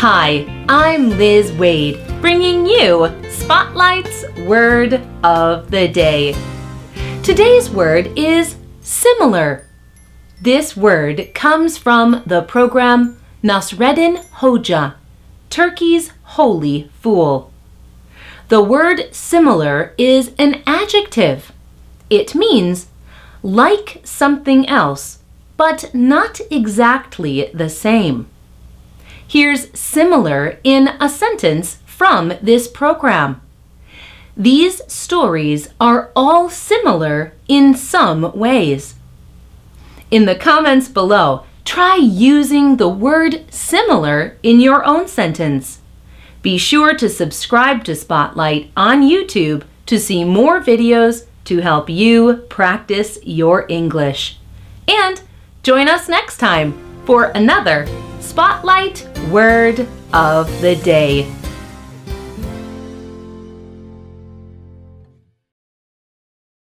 Hi, I'm Liz Waid, bringing you Spotlight's Word of the Day. Today's word is similar. This word comes from the program Nasreddin Hoja, Turkey's Holy Fool. The word similar is an adjective. It means like something else, but not exactly the same. Here's similar in a sentence from this program. These stories are all similar in some ways. In the comments below, try using the word similar in your own sentence. Be sure to subscribe to Spotlight on YouTube to see more videos to help you practice your English. And join us next time for another Spotlight Word of the Day.